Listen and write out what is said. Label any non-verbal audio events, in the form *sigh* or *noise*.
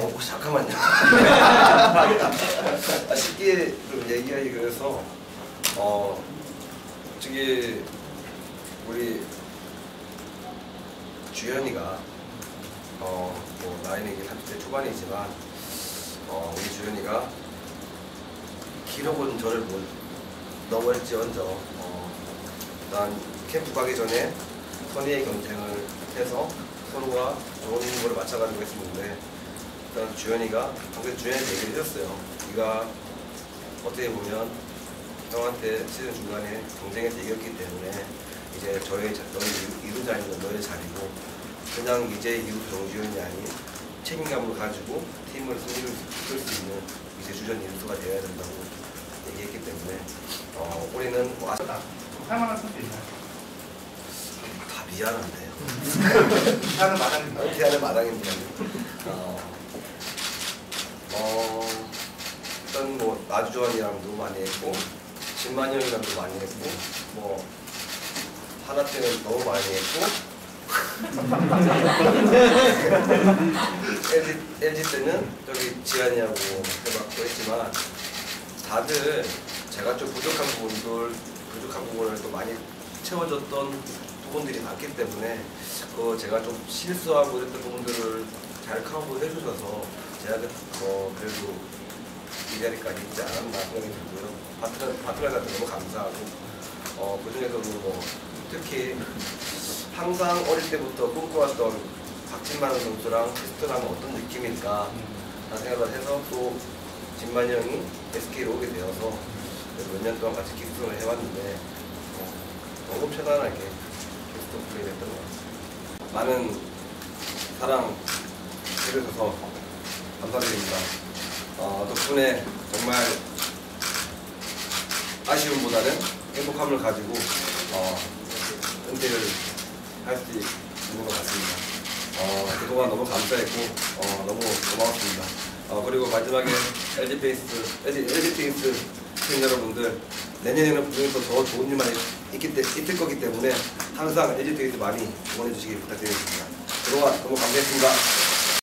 어, 잠깐만요. 아, *laughs* 쉽게 좀 얘기하기 그래서 어 저기 우리 주현이가 어뭐 나이는 이게 30대 초반이지만 어 우리 주현이가 기록은 저를 못 넘어할지언정 어, 난 캠프 가기 전에 선의의 경쟁을 해서 서로가 좋은 걸 맞춰가지고 했었는데 일단 주현이가 거기 주현이한테 얘기를 해줬어요. 네가 어떻게 보면 형한테 시즌 중간에 경쟁에서 이겼기 때문에 이제 저의 자- 너의 이- 이루자는 너의 자리고 그냥 이제 이루 정주현이 아닌 책임감을 가지고 팀을 승리를 이끌 수 있는 이제 주전 인수가 되어야 된다고 얘기했기 때문에 어, 올해는 뭐 아직 다 할만한 선수 있나요? 미안한데요. 하는 마당입니다. 은퇴하는 마당입니다. 어, 어, 나주원이랑도 많이 했고 진만형이랑도 많이 했고 뭐 하나 때는 너무 많이 했고. *laughs* LG, 때는 저기 지한이하고 해봤고 했지만 다들 제가 좀 부족한 부분들 부족한 부분을 또 많이 채워줬던 부분들이 많기 때문에 그 제가 좀 실수하고 이랬던 부분들을 잘 커버 해주셔서 제가 그- 어, 그래도 이 자리까지 있지 않았나 생각이 들고요. 파트너, 파트너한테 너무 감사하고 어, 그 중에서도 뭐 특히 항상 어릴 때부터 꿈꿔왔던 박진만 선수랑 테스트를 하면 어떤 느낌일까 라는 생각을 해서 또 진만 형이 SK로 오게 되어서 몇 년 동안 같이 키스를 해왔는데 어, 너무 편안하게 키스를 플레이 했던 것 같습니다. 많은 사랑 해주셔서 감사드립니다. 어, 덕분에 정말 아쉬움보다는 행복함을 가지고 어, 은퇴를 할 수 있는 것 같습니다. 어, 그동안 너무 감사했고 어, 너무 고마웠습니다. 어, 그리고 마지막에 LG 트윈스, LG, LG 트윈스 팬 여러분들 내년에는 분명히 더 좋은 일만 있기 때, 있을 거기 때문에 항상 LG 트윈스 많이 응원해 주시기 부탁드리겠습니다. 그동안 너무 감사했습니다.